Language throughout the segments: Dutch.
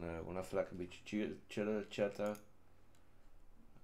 En uh, gewoon even lekker een beetje chillen, chatten.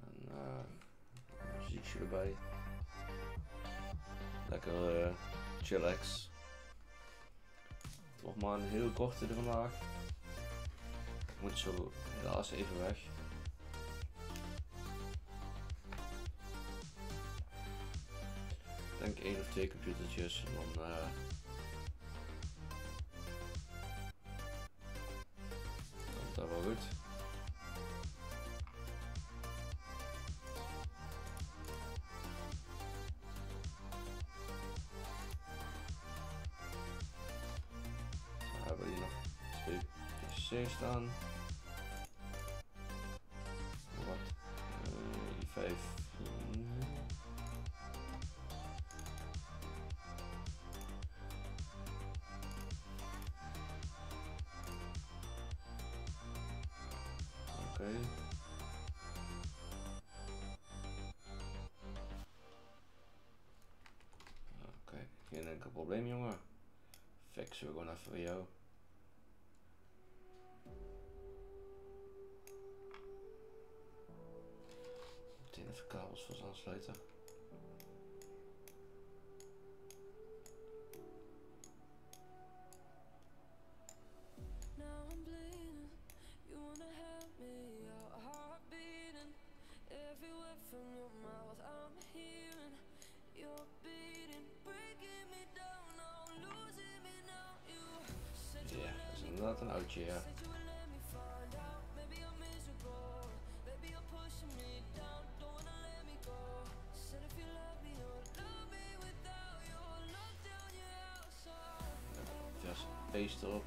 En uh, muziekje erbij. Lekker uh, chillax. Nog maar een heel korte er vandaag. Ik moet zo helaas even weg. Ik denk één of twee computertjes en dan uh, PC's staan. Wat? Uh, vijf. Oké. Oké, geen enkel probleem jongen. Fixen we gewoon even voor jou. You said you Ja, dat is inderdaad een oudje, ja. based off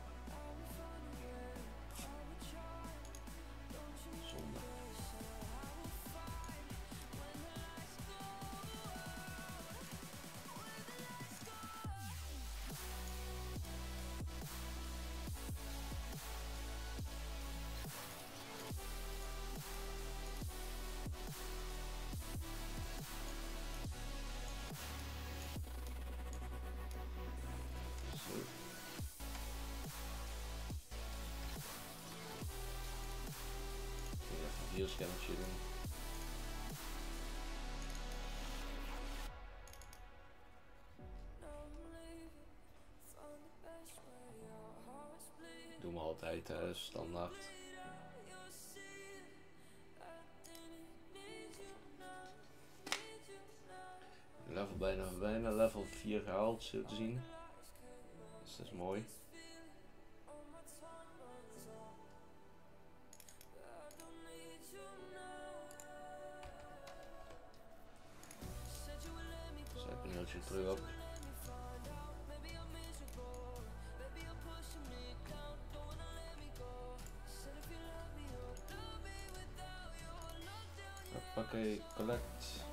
Virusscannertje doen. Doen we altijd uh, standaard. Level bijna, bijna level 4 gehaald, zo te zien. Dus dat is mooi. she threw up. Okay, collect.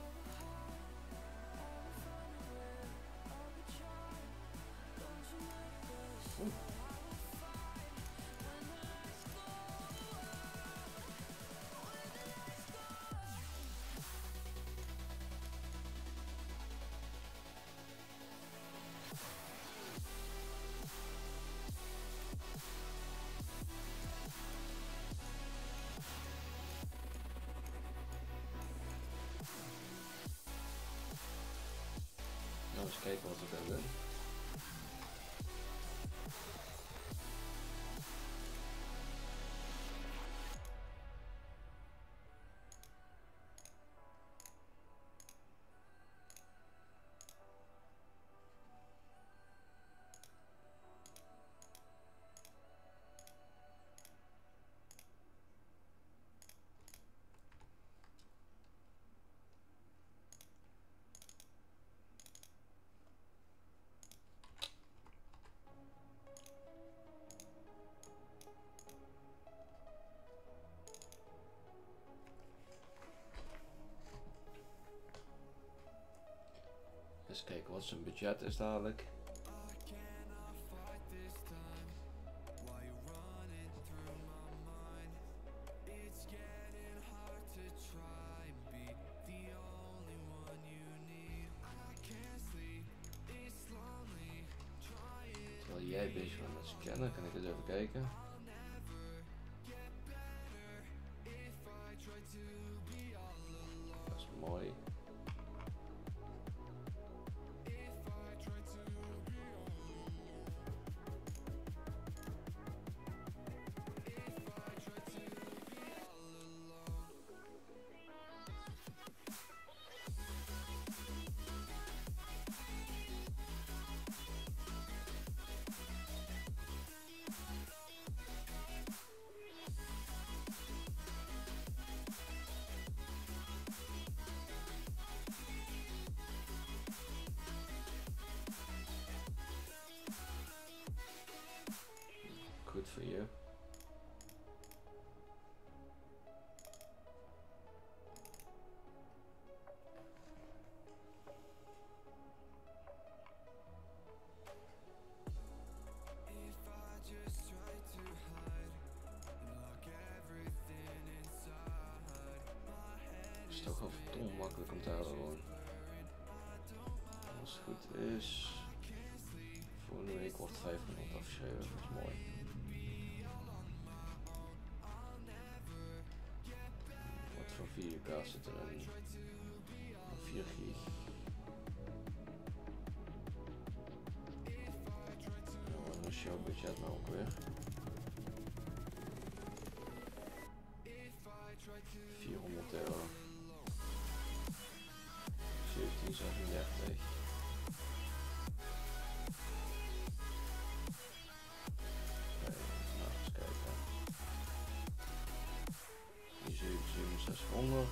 Eens kijken wat we. Eens kijken wat zijn budget is dadelijk. Terwijl jij bezig bent met scannen, kan ik eens even kijken. Verdomd makkelijk om te houden gewoon. Als het goed is. Volgende week wordt 500 afgeschreven, dat is mooi. Wat voor 4K zit erin? 4 gig. Nou, wat is jouw budget nou ook weer? 1736. Oké, nou eens. Die 7600.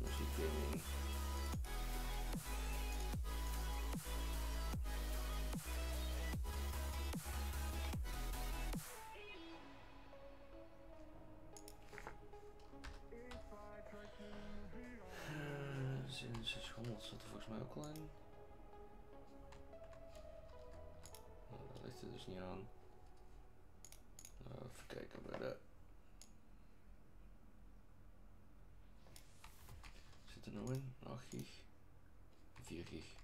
Muziek gaming. Eh, 6700 zat er volgens mij ook al in. Nou, daar ligt het dus niet aan. Nou, even kijken bij de. Zit er nou in? 8 gig? 4 gig.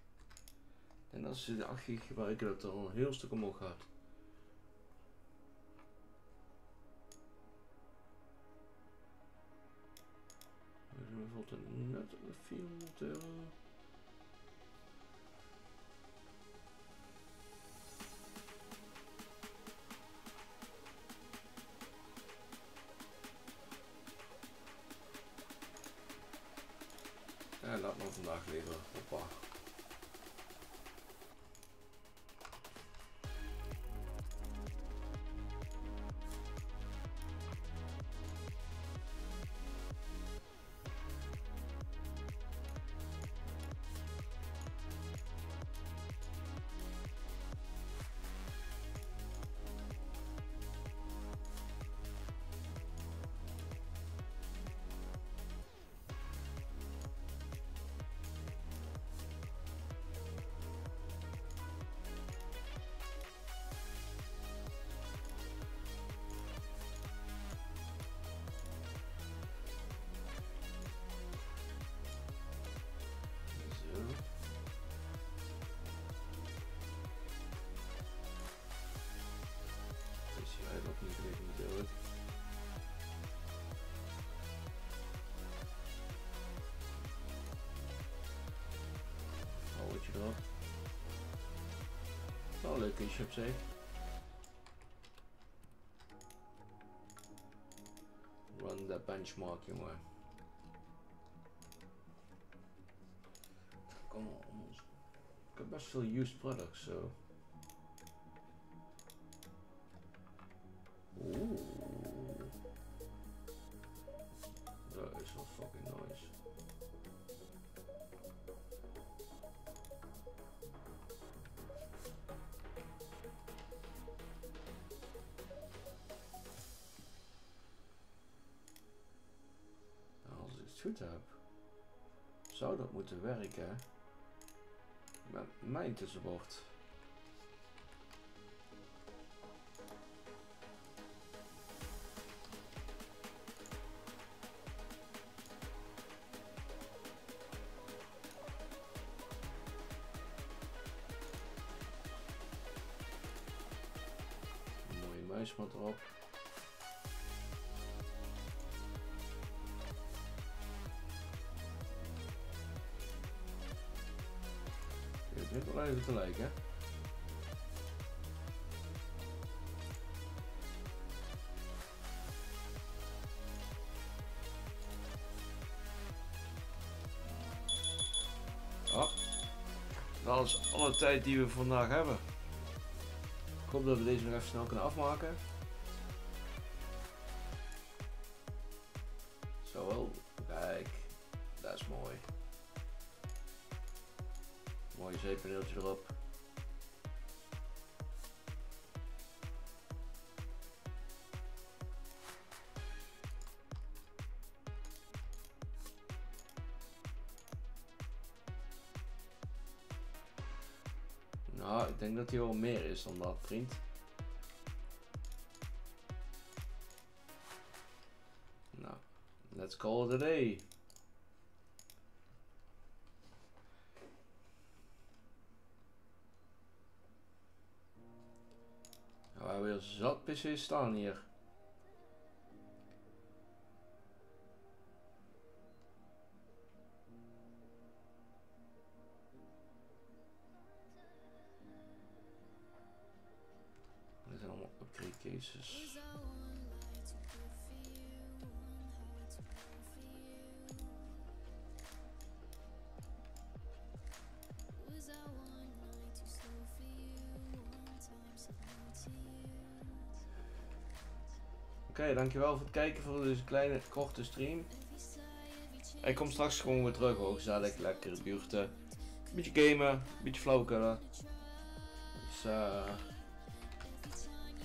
En als ze de 8 gig gebruiken, dat er al een heel stuk omhoog gaat. 400 euro. Ja, laat maar vandaag leveren. Hoppa. Oh, look, it should say. Run the benchmarking way. Almost commercially used products, so heb, zou dat moeten werken met mijn tussenbord. Een mooie muismat erop. Gewoon even te hè? Oh, dat is alle tijd die we vandaag hebben. Ik hoop dat we deze nog even snel kunnen afmaken. Zo wel, kijk, dat is mooi. Mooi zeepaneeltje erop. Nou, ik denk dat hij wel meer is dan dat, vriend. Nou, let's call it a day. Zat PC's staan hier. Dit zijn allemaal upgrade cases. Oké, dankjewel voor het kijken voor deze kleine korte stream. Ik kom straks gewoon weer terug hoor, gezellig, lekker buurten. Beetje gamen, beetje flauwkullen. Dus eh...